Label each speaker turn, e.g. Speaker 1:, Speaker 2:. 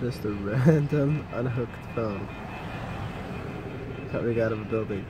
Speaker 1: Just a random unhooked phone. Coming out of a building.